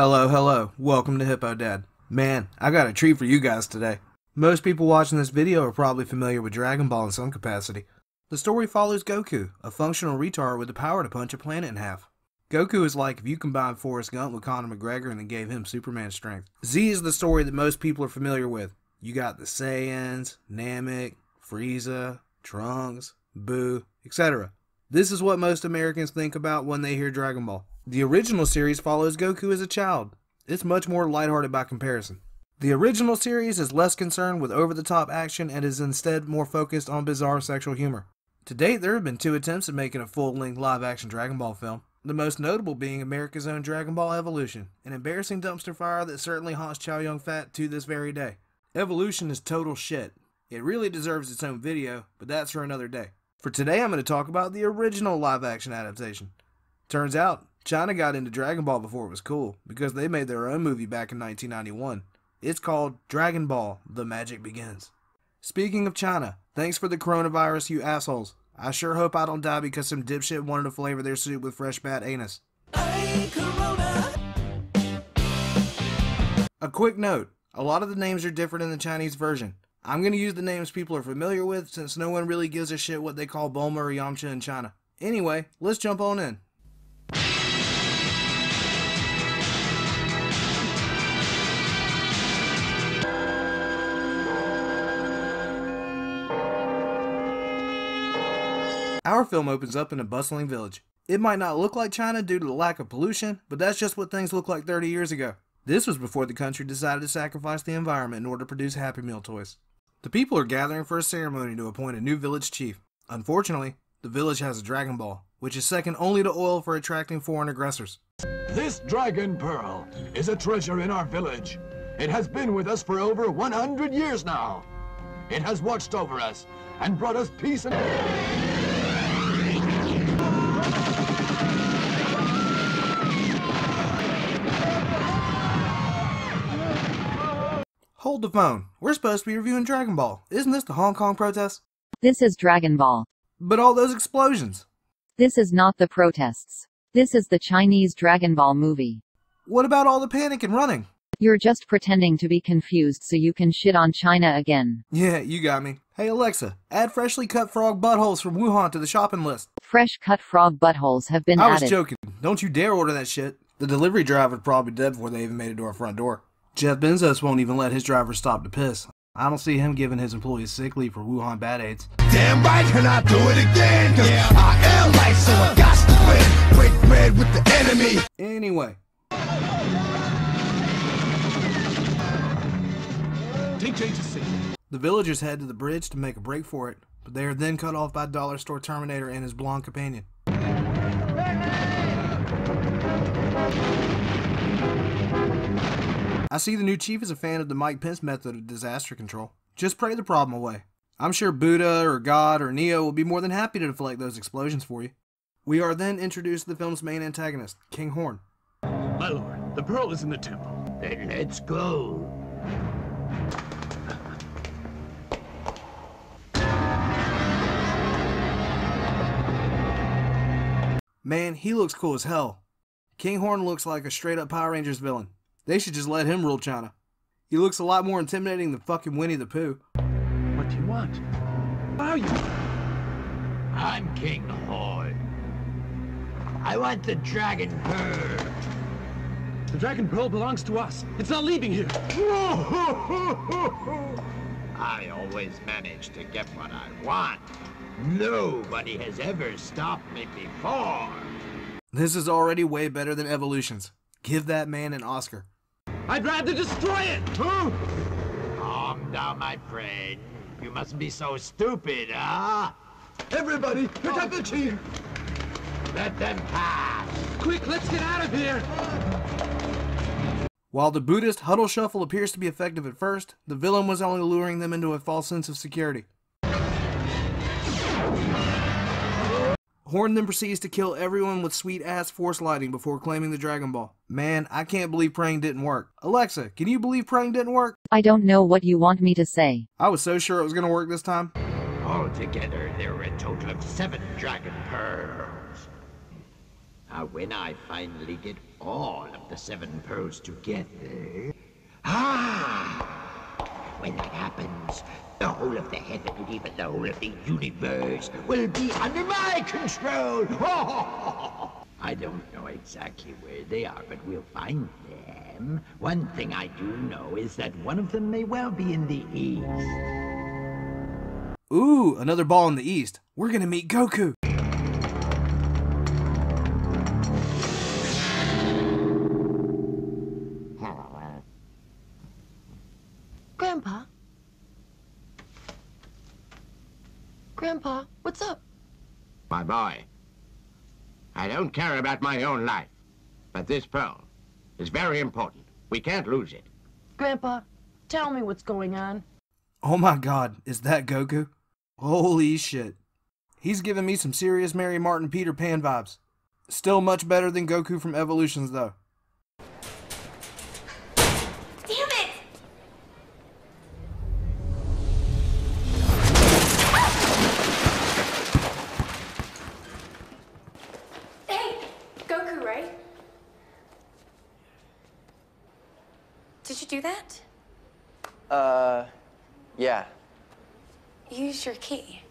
Hello, hello. Welcome to Hippo Dad. Man, I got a treat for you guys today. Most people watching this video are probably familiar with Dragon Ball in some capacity. The story follows Goku, a functional retard with the power to punch a planet in half. Goku is like if you combined Forrest Gump with Conor McGregor and then gave him Superman strength. Z is the story that most people are familiar with. You got the Saiyans, Namek, Frieza, Trunks, Boo, etc. This is what most Americans think about when they hear Dragon Ball. The original series follows Goku as a child. It's much more lighthearted by comparison. The original series is less concerned with over the top action and is instead more focused on bizarre sexual humor. To date, there have been two attempts at making a full length live action Dragon Ball film, the most notable being America's own Dragon Ball Evolution, an embarrassing dumpster fire that certainly haunts Chow Yun Fat to this very day. Evolution is total shit. It really deserves its own video, but that's for another day. For today, I'm going to talk about the original live action adaptation. Turns out, China got into Dragon Ball before it was cool, because they made their own movie back in 1991. It's called Dragon Ball The Magic Begins. Speaking of China, thanks for the coronavirus, you assholes. I sure hope I don't die because some dipshit wanted to flavor their soup with fresh bat anus. A quick note a lot of the names are different in the Chinese version. I'm going to use the names people are familiar with since no one really gives a shit what they call Bulma or Yamcha in China. Anyway, let's jump on in. Our film opens up in a bustling village. It might not look like China due to the lack of pollution, but that's just what things looked like 30 years ago. This was before the country decided to sacrifice the environment in order to produce Happy Meal toys. The people are gathering for a ceremony to appoint a new village chief. Unfortunately, the village has a Dragon Ball, which is second only to oil for attracting foreign aggressors. This Dragon Pearl is a treasure in our village. It has been with us for over 100 years now. It has watched over us and brought us peace and... Hold the phone. We're supposed to be reviewing Dragon Ball. Isn't this the Hong Kong protest? This is Dragon Ball. But all those explosions. This is not the protests. This is the Chinese Dragon Ball movie. What about all the panic and running? You're just pretending to be confused so you can shit on China again. Yeah, you got me. Hey Alexa, add freshly cut frog buttholes from Wuhan to the shopping list. Fresh cut frog buttholes have been I was joking. Don't you dare order that shit. The delivery driver's probably dead before they even made it to our front door. Jeff Bezos won't even let his driver stop to piss. I don't see him giving his employees sick leave for Wuhan bad aids. Damn right, can I do it again? Cause I am life, so I got to win. Break bread with the enemy. Anyway, the villagers head to the bridge to make a break for it, but they are then cut off by Dollar Store Terminator and his blonde companion. I see the new chief is a fan of the Mike Pence method of disaster control. Just pray the problem away. I'm sure Buddha or God or Neo will be more than happy to deflect those explosions for you. We are then introduced to the film's main antagonist, King Horn. My lord, the pearl is in the temple. Then let's go. Man, he looks cool as hell. King Horn looks like a straight up Power Rangers villain. They should just let him rule China. He looks a lot more intimidating than fucking Winnie the Pooh. What do you want? Why are you? I'm King Horn. I want the Dragon Pearl. The dragon pearl belongs to us. It's not leaving here. I always manage to get what I want. Nobody has ever stopped me before. This is already way better than Evolutions. Give that man an Oscar. I'd rather destroy it. Huh? Calm down, my friend. You mustn't be so stupid, huh? Everybody, protect the chief! Let them pass. Quick, let's get out of here. While the Buddhist huddle shuffle appears to be effective at first, the villain was only luring them into a false sense of security. Horn then proceeds to kill everyone with sweet ass force lighting before claiming the Dragon Ball. Man, I can't believe praying didn't work. Alexa, can you believe praying didn't work? I don't know what you want me to say. I was so sure it was gonna work this time. Altogether, there were a total of seven Dragon Pearls. Now, when I finally get all of the seven pearls together. Ah! When that happens, the whole of the heaven and even the whole of the universe will be under my control. I don't know exactly where they are, but we'll find them. One thing I do know is that one of them may well be in the east. Ooh, another ball in the east. We're gonna meet Goku. Boy, I don't care about my own life, but this pearl is very important. We can't lose it. Grandpa, tell me what's going on. Oh my god, is that Goku? Holy shit. He's giving me some serious Mary Martin Peter Pan vibes. Still much better than Goku from Evolutions though. Your ki.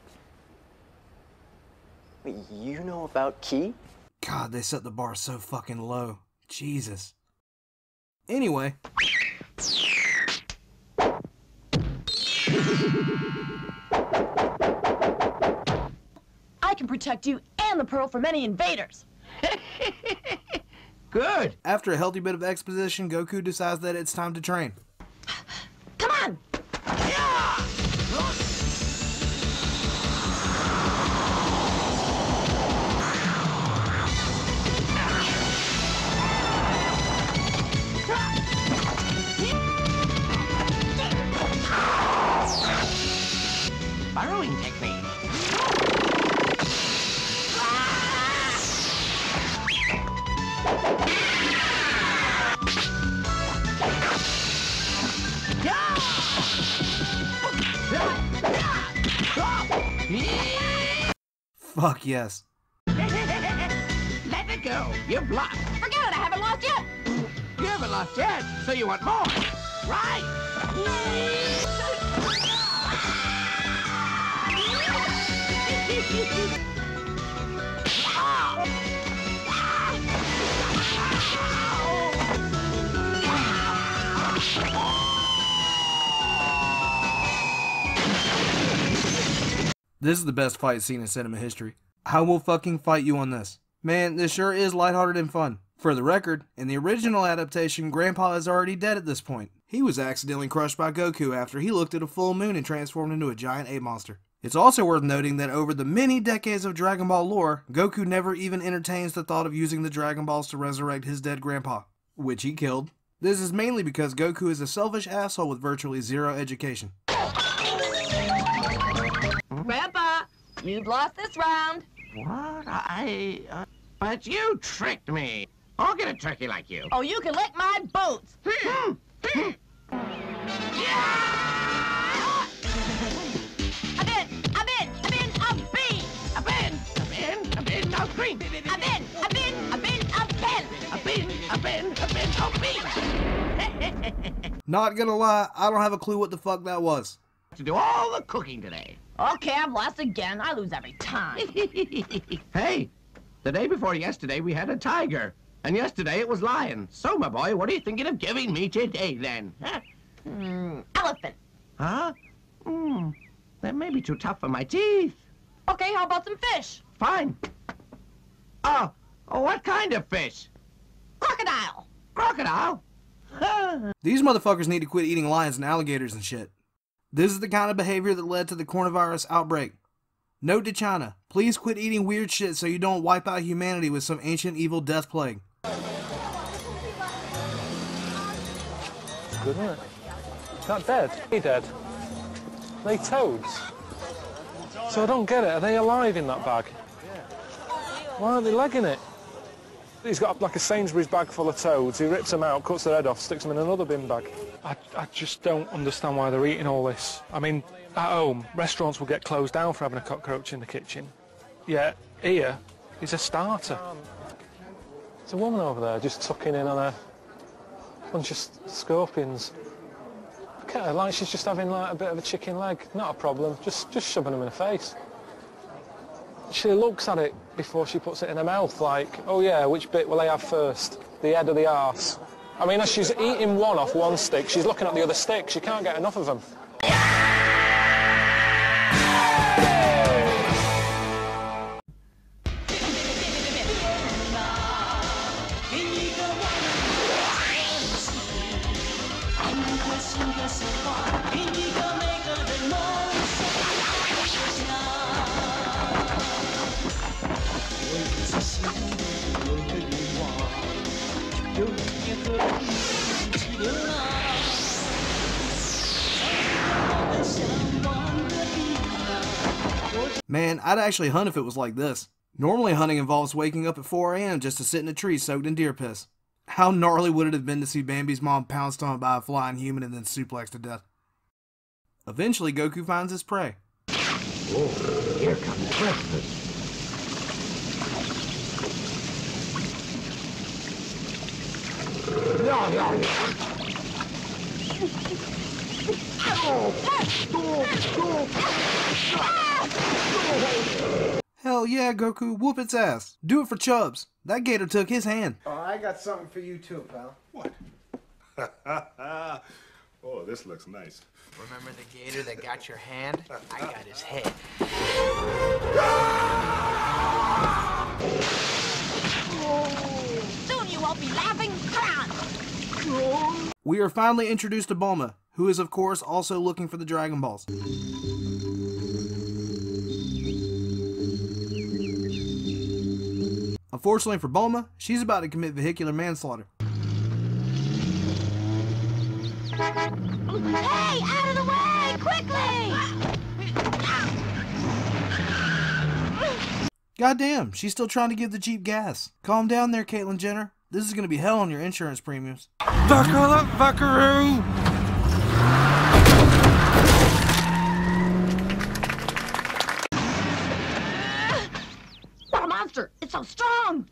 Wait, You know about Ki? God, they set the bar so fucking low. Jesus. Anyway, I can protect you and the pearl from any invaders. Good. after a healthy bit of exposition, Goku decides that it's time to train. Fuck yes. Let it go. You bluff. Forget it, I haven't lost yet! You haven't lost yet, so you want more. Right. This is the best fight scene in cinema history. I will fucking fight you on this. Man, this sure is lighthearted and fun. For the record, in the original adaptation, Grandpa is already dead at this point. He was accidentally crushed by Goku after he looked at a full moon and transformed into a giant ape monster. It's also worth noting that over the many decades of Dragon Ball lore, Goku never even entertains the thought of using the Dragon Balls to resurrect his dead grandpa, which he killed. This is mainly because Goku is a selfish asshole with virtually zero education. Grandpa, you've lost this round. What? I. Uh, but you tricked me. I'll get a turkey like you. Oh, you can lick my boots. Hmm. Hmm. Not gonna lie, I don't have a clue what the fuck that was. To do all the cooking today. Okay, I've lost again. I lose every time. hey, the day before yesterday we had a tiger. And yesterday it was lion. So, my boy, what are you thinking of giving me today, then? Huh? Hmm, elephant. Huh? Hmm, that may be too tough for my teeth. Okay, how about some fish? Fine. Oh, oh what kind of fish? Crocodile. Crocodile? These motherfuckers need to quit eating lions and alligators and shit. This is the kind of behavior that led to the coronavirus outbreak. Note to China, please quit eating weird shit so you don't wipe out humanity with some ancient evil death plague. Good, isn't? Not dead. They dead. They toads. So I don't get it. Are they alive in that bag? Why aren't they legging it? He's got like a Sainsbury's bag full of toads. He rips them out, cuts their head off, sticks them in another bin bag. I, I just don't understand why they're eating all this. I mean, at home, restaurants will get closed down for having a cockroach in the kitchen. Yet here, he's a starter. There's a woman over there just tucking in on a bunch of scorpions. Look at her, like she's just having like a bit of a chicken leg. Not a problem, just, just shoving them in the face. She looks at it before she puts it in her mouth like, oh yeah, which bit will I have first? The head or the arse? I mean, as she's eating one off one stick, she's looking at the other stick. She can't get enough of them. Man, I'd actually hunt if it was like this. Normally, hunting involves waking up at 4 a.m. just to sit in a tree soaked in deer piss. How gnarly would it have been to see Bambi's mom pounced on by a flying human and then suplexed to death? Eventually, Goku finds his prey. Oh, here comes breakfast. Yeah, yeah, yeah. Hell yeah, Goku, whoop its ass. Do it for Chubbs. That gator took his hand. Oh, I got something for you too, pal. What? oh, this looks nice. Remember the gator that got your hand? I got his head. Soon you won't be laughing. Come on. We are finally introduced to Bulma, who is, of course, also looking for the Dragon Balls. Unfortunately for Bulma, she's about to commit vehicular manslaughter. Hey, out of the way, quickly! Goddamn, she's still trying to give the Jeep gas. Calm down there, Caitlyn Jenner. This is gonna be hell on your insurance premiums. Buckle up, buckaroo! What a monster! It's so strong!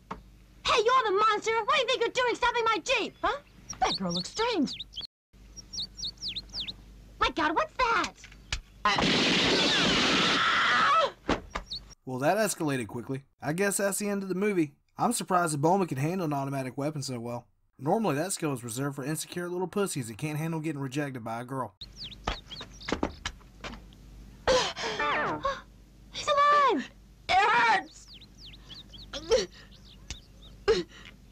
Hey, you're the monster! What do you think you're doing stopping my Jeep? Huh? That girl looks strange. My god, what's that? Well, that escalated quickly. I guess that's the end of the movie. I'm surprised that Bulma can handle an automatic weapon so well. Normally, that skill is reserved for insecure little pussies that can't handle getting rejected by a girl. He's alive! It hurts!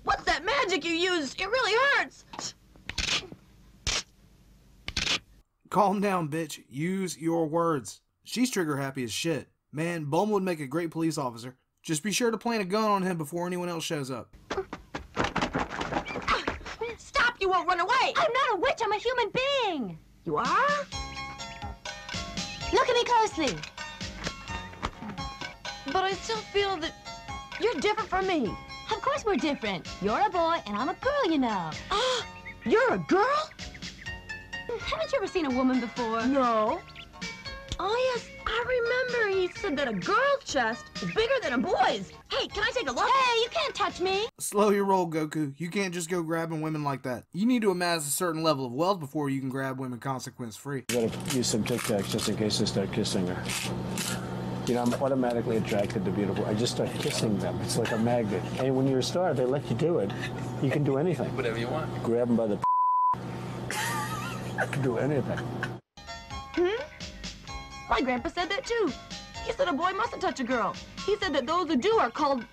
What's that magic you use? It really hurts! Calm down, bitch. Use your words. She's trigger happy as shit. Man, Bulma would make a great police officer. Just be sure to plant a gun on him before anyone else shows up. Stop! You won't run away! I'm not a witch, I'm a human being! You are? Look at me closely. But I still feel that you're different from me. Of course we're different. You're a boy and I'm a girl, you know. Ah, you're a girl? Haven't you ever seen a woman before? No. Oh, yes, I remember he said that a girl's chest is bigger than a boy's. Hey, can I take a look? Hey, you can't touch me. Slow your roll, Goku. You can't just go grabbing women like that. You need to amass a certain level of wealth before you can grab women consequence free. You gotta use some Tic Tacs just in case I start kissing her. You know, I'm automatically attracted to beautiful. I just start kissing them. It's like a magnet. And when you're a star, they let you do it. You can do anything. Whatever you want. Grab them by the. You can do anything. My grandpa said that too. He said a boy mustn't touch a girl. He said that those who do are called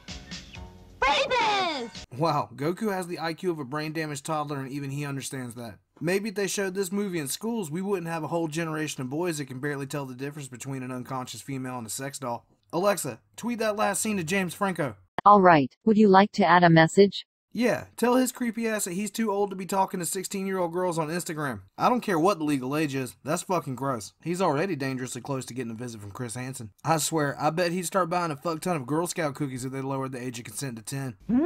rapists. Wow, Goku has the IQ of a brain damaged toddler and even he understands that. Maybe if they showed this movie in schools, we wouldn't have a whole generation of boys that can barely tell the difference between an unconscious female and a sex doll. Alexa, tweet that last scene to James Franco. Alright, would you like to add a message? Yeah, tell his creepy ass that he's too old to be talking to 16 year old girls on Instagram. I don't care what the legal age is, that's fucking gross. He's already dangerously close to getting a visit from Chris Hansen. I swear, I bet he'd start buying a fuck ton of Girl Scout cookies if they lowered the age of consent to 10. Hmm?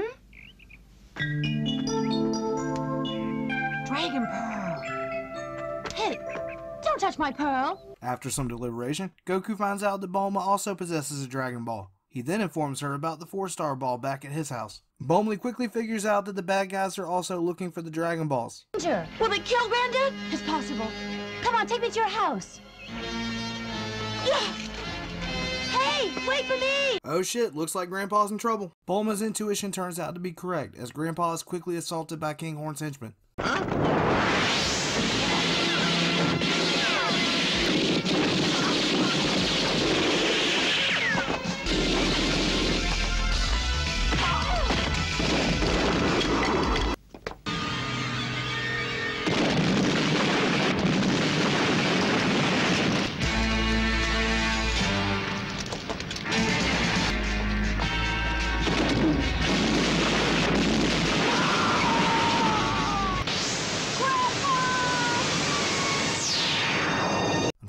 Dragon Pearl. Hey, don't touch my pearl. After some deliberation, Goku finds out that Bulma also possesses a Dragon Ball. He then informs her about the four star ball back at his house. Bulma quickly figures out that the bad guys are also looking for the Dragon Balls. Danger! Will they kill Granddad? It's possible. Come on, take me to your house. Yeah! Hey, wait for me! Oh shit, looks like Grandpa's in trouble. Bulma's intuition turns out to be correct, as Grandpa is quickly assaulted by King Horn's henchmen.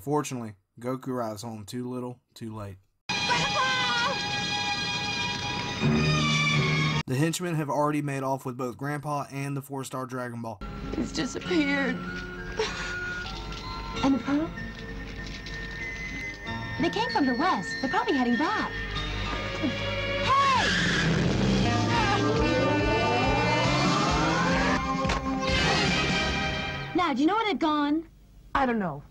Unfortunately, Goku arrives home too little, too late. The henchmen have already made off with both Grandpa and the four star Dragon Ball. It's disappeared. And the pearl? They came from the west. They're probably heading back. Hey! Now, do you know where they've gone? I don't know.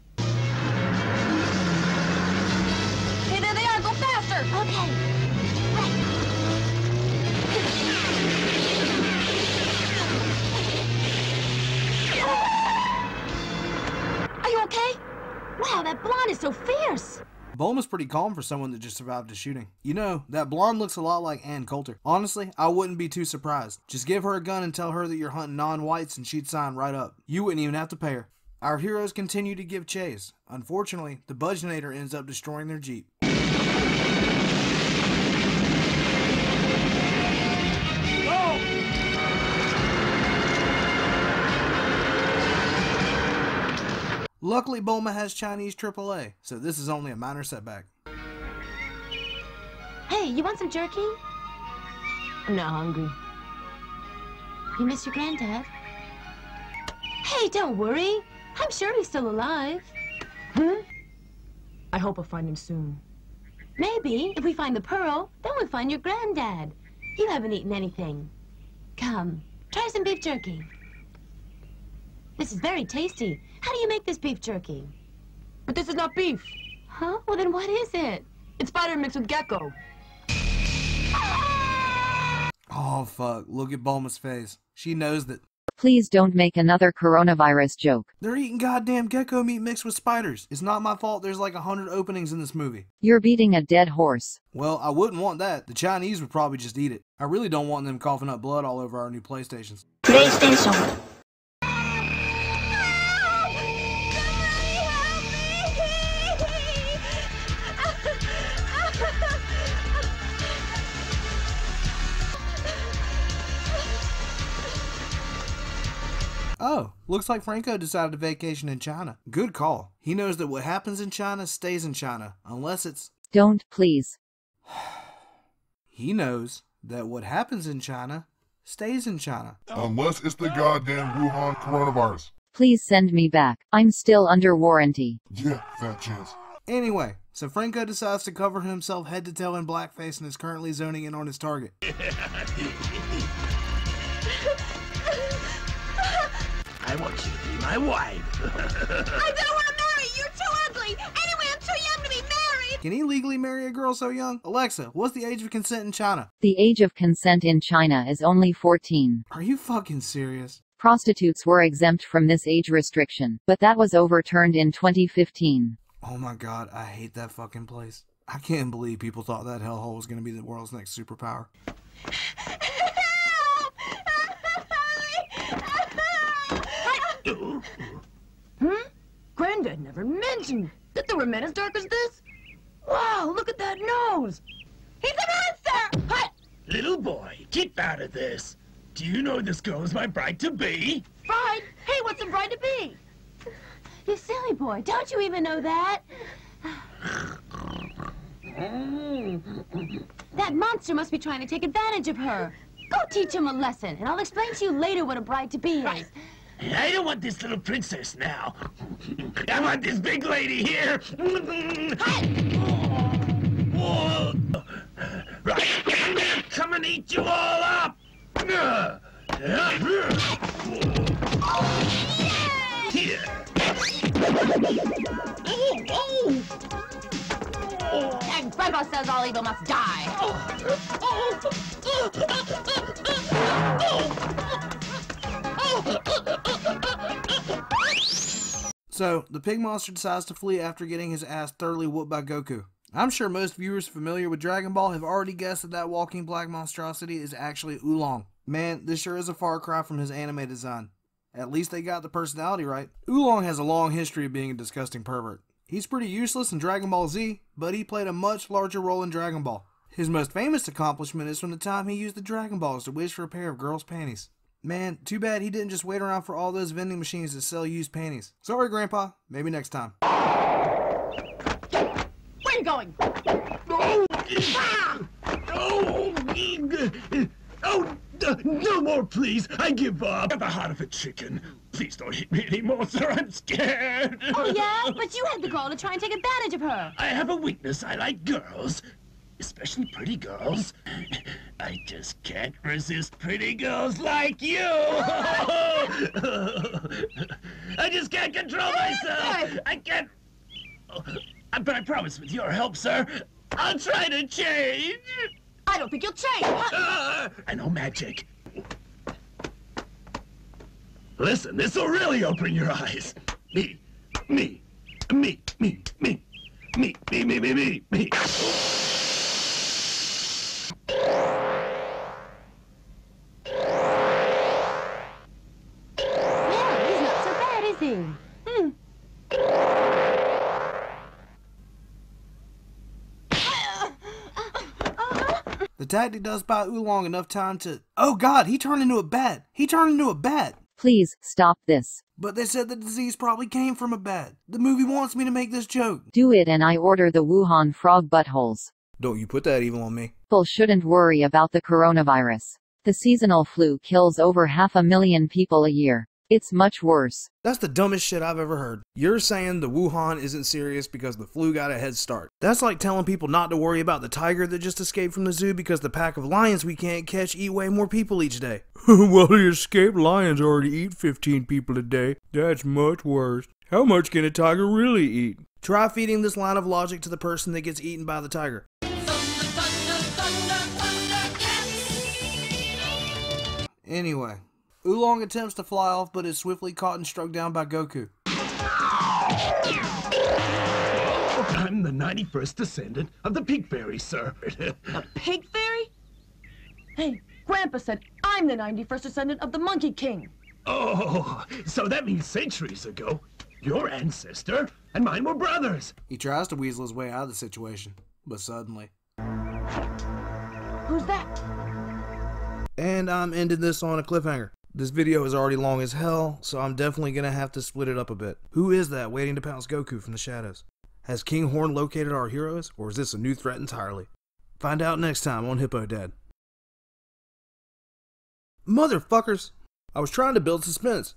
Are you okay? Wow, that blonde is so fierce. Bulma's pretty calm for someone that just survived a shooting. You know, that blonde looks a lot like Ann Coulter. Honestly, I wouldn't be too surprised. Just give her a gun and tell her that you're hunting non-whites and she'd sign right up. You wouldn't even have to pay her. Our heroes continue to give chase. Unfortunately, the Budgenator ends up destroying their Jeep. Luckily, Bulma has Chinese AAA, so this is only a minor setback. Hey, you want some jerky? I'm not hungry. You miss your granddad? Hey, don't worry. I'm sure he's still alive. Hmm? I hope I'll find him soon. Maybe. If we find the pearl, then we'll find your granddad. You haven't eaten anything. Come, try some beef jerky. This is very tasty. How do you make this beef jerky? But this is not beef. Huh? Well, then what is it? It's spider mixed with gecko. Ah! Oh fuck, look at Bulma's face. She knows that Please don't make another coronavirus joke. they're eating goddamn gecko meat mixed with spiders. It's not my fault there's like a hundred openings in this movie. You're beating a dead horse. Well, I wouldn't want that. The Chinese would probably just eat it. I really don't want them coughing up blood all over our new PlayStations. PlayStation. Looks like Franco decided to vacation in China. Good call. He knows that what happens in China stays in China, unless it's. Don't, please. He knows that what happens in China stays in China. Unless it's the goddamn Wuhan coronavirus. Please send me back. I'm still under warranty. Yeah, fat chance. Anyway, so Franco decides to cover himself head to toe in blackface and is currently zoning in on his target. I want you to be my wife. I don't want to marry you. You're too ugly. Anyway, I'm too young to be married. Can he legally marry a girl so young? Alexa, what's the age of consent in China? The age of consent in China is only 14. Are you fucking serious? Prostitutes were exempt from this age restriction, but that was overturned in 2015. Oh my god, I hate that fucking place. I can't believe people thought that hellhole was gonna be the world's next superpower. Hmm? Granddad never mentioned that there were men as dark as this. Wow, look at that nose. He's a monster! Hi! Little boy, keep out of this. Do you know this girl is my bride-to-be? Bride? Hey, what's a bride to be? You silly boy, don't you even know that? That monster must be trying to take advantage of her. Go teach him a lesson, and I'll explain to you later what a bride to be is. I don't want this little princess now. I want this big lady here. Whoa. Right, I'm gonna come and eat you all up. Here. And Grandpa says all evil must die. Oh. So, the pig monster decides to flee after getting his ass thoroughly whooped by Goku. I'm sure most viewers familiar with Dragon Ball have already guessed that that walking black monstrosity is actually Oolong. Man, this sure is a far cry from his anime design. At least they got the personality right. Oolong has a long history of being a disgusting pervert. He's pretty useless in Dragon Ball Z, but he played a much larger role in Dragon Ball. His most famous accomplishment is from the time he used the Dragon Balls to wish for a pair of girls' panties. Man, too bad he didn't just wait around for all those vending machines to sell used panties. Sorry, Grandpa. Maybe next time. Where are you going? Oh, No! oh, uh, no more, please. I give up. Got the heart of a chicken. Please don't hit me anymore, sir. I'm scared. Oh, yeah? But you had the gall to try and take advantage of her. I have a weakness. I like girls, especially pretty girls. I just can't resist pretty girls like you. I just can't control myself. I can't. Uh, But I promise, with your help, sir, I'll try to change. I don't think you'll change. Uh, I know magic. Listen, this will really open your eyes. Me, me, me, me, me, me, me, me, me, me, me. The tactic does buy Oolong enough time to. Oh god, he turned into a bat! He turned into a bat! Please stop this. But they said the disease probably came from a bat. The movie wants me to make this joke. Do it and I order the Wuhan frog buttholes. Don't you put that evil on me. People shouldn't worry about the coronavirus. The seasonal flu kills over half a million people a year. It's much worse. That's the dumbest shit I've ever heard. You're saying the Wuhan isn't serious because the flu got a head start. That's like telling people not to worry about the tiger that just escaped from the zoo because the pack of lions we can't catch eat way more people each day. well, the escaped lions already eat 15 people a day. That's much worse. How much can a tiger really eat? Try feeding this line of logic to the person that gets eaten by the tiger. Anyway, Oolong attempts to fly off but is swiftly caught and struck down by Goku. I'm the 91st descendant of the pig fairy, sir. The pig fairy? Hey, Grandpa said I'm the 91st descendant of the Monkey King. oh, so that means centuries ago, your ancestor and mine were brothers. He tries to weasel his way out of the situation, but suddenly. Who's that? And I'm ending this on a cliffhanger. This video is already long as hell, so I'm definitely gonna have to split it up a bit. Who is that waiting to pounce Goku from the shadows? Has King Horn located our heroes, or is this a new threat entirely? Find out next time on Hippo Dad. Motherfuckers! I was trying to build suspense.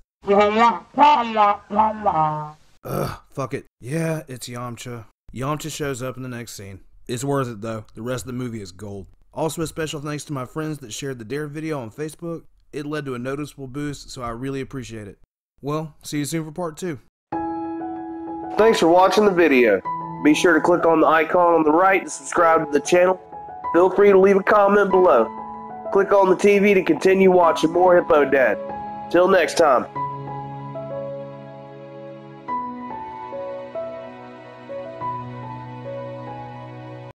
Ugh, fuck it. Yeah, it's Yamcha. Yamcha shows up in the next scene. It's worth it though. The rest of the movie is gold. Also, a special thanks to my friends that shared the Dare video on Facebook. It led to a noticeable boost, so I really appreciate it. Well, see you soon for part two. Thanks for watching the video. Be sure to click on the icon on the right to subscribe to the channel. Feel free to leave a comment below. Click on the TV to continue watching more Hippo Dad. Till next time.